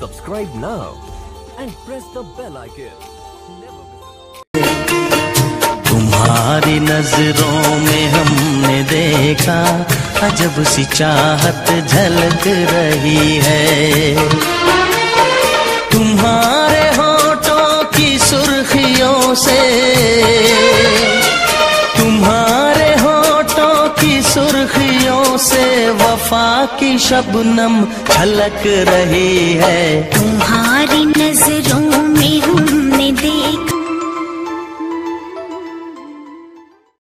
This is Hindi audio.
subscribe ना and press the bell icon. तुम्हारी नज़रों में हमने देखा अजब सी चाहत झलक रही है। तुम्हारे होठों की सुर्खियों से सुर्खियों से वफा की शबनम झलक रही है।